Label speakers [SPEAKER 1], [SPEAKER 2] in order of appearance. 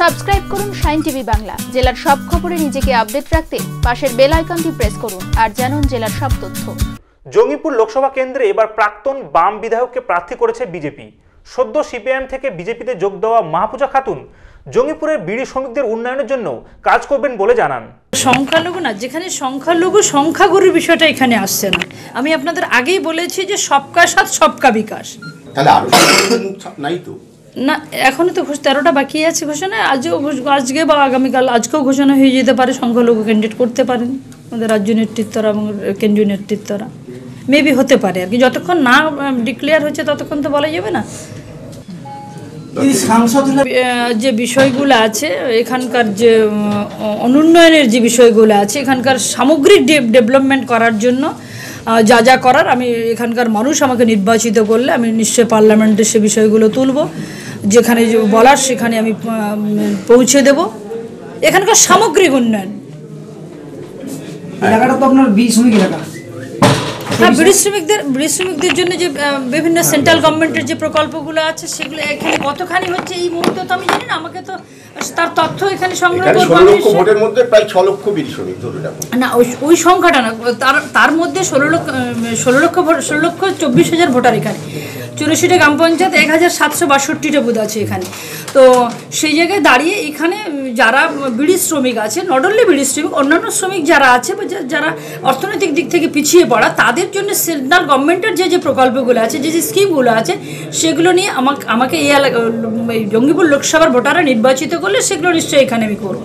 [SPEAKER 1] Subscribe করুন sign TV Bangla. জেলার সব খবরে নিজেকে আপডেট রাখতে পাশের বেল আইকনটি প্রেস করুন আর জানুন জেলার সব তথ্য।
[SPEAKER 2] জঙ্গিপুর লোকসভা কেন্দ্রে এবার প্রাক্তন বাম বিধায়ককে প্রার্থী করেছে বিজেপি। সদ্য সিপিআইএম থেকে বিজেপিতে যোগ দেওয়া মাহফুজা খাতুন জঙ্গিপুরের বিড়ি শ্রমিকদের উন্নয়নের জন্য কাজ করবেন বলে জানান।
[SPEAKER 3] সংখ্যালঘু না যেখানে সংখ্যালঘু সংখ্যাগুরুর বিষয়টা এখানে আসছে না। আমি আপনাদের আগেই বলেছি যে সবকা সাথ সবকা বিকাশ।
[SPEAKER 4] তাহলে আরও নাই তো।
[SPEAKER 3] না এখনও তো ঘোষ তেরোটা বাকি আছে ঘোষণা। আজও ঘোষ- আজকে বা আগামীকাল আজকেও ঘোষণা হয়ে যেতে পারে সংখ্যালঘু ক্যান্ডিডেট করতে পারেন। আমাদের রাজ্য নেতৃত্বরা এবং কেন্দ্রীয় নেতৃত্বরা। মেবি হতে পারে আর কি। যতক্ষণ না ডিক্লেয়ার হচ্ছে ততক্ষণ তো বলা যাবে না। যে বিষয়গুলো আছে এখানকার যে অনুন্নয়নের যে বিষয়গুলো আছে এখানকার সামগ্রিক ডেভেলপমেন্ট করার জন্য যা যা করার আমি এখানকার মানুষ আমাকে নির্বাচিত করলে আমি নিশ্চয়ই পার্লামেন্টে সে বিষয়গুলো তুলব। যেখানে বলার সেখানে আমি পৌঁছে দেব। এখানকার সামগ্রিক উন্নয়ন।
[SPEAKER 5] এলাকাটা তো আপনার শ্রমিক এলাকা।
[SPEAKER 3] হ্যাঁ শ্রমিকদের জন্য যে বিভিন্ন সেন্ট্রাল গভর্নমেন্টের যে প্রকল্পগুলো আছে সেগুলো এখানে কতখানি হচ্ছে এই মুহূর্তে তো আমি জানি না। আমাকে তো তার তথ্য এখানে সংগ্রহ করব
[SPEAKER 4] ষোলো
[SPEAKER 3] আমি
[SPEAKER 4] লক্ষ
[SPEAKER 3] নিশ্চয়ই-
[SPEAKER 4] ভোটের মধ্যে প্রায় ছ লক্ষ বিড়ি শ্রমিক
[SPEAKER 3] না ওই ওই সংখ্যাটা না তার তার মধ্যে ষোলো লক্ষ ষোলো লক্ষ ষোলো লক্ষ চব্বিশ হাজার ভোটার এখানে। চুরাশিটা গ্রাম পঞ্চায়েত এক হাজার সাতশো বাষট্টিটা বুথ আছে এখানে। তো সেই জায়গায় দাঁড়িয়ে এখানে যারা বিড়ি শ্রমিক আছে নট অনলি বিড়ি শ্রমিক, অন্যান্য শ্রমিক যারা আছে বা যারা অর্থনৈতিক দিক থেকে পিছিয়ে পড়া, তাদের জন্য সেন্ট্রাল গভর্নমেন্টের যে যে প্রকল্পগুলো আছে, যে যে স্কিমগুলো আছে, সেগুলো নিয়ে আমাকে আমাকে এই এলাকা জঙ্গিপুর লোকসভার ভোটাররা নির্বাচিত করলে সেগুলো নিশ্চয়ই এখানে আমি করব।